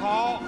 好。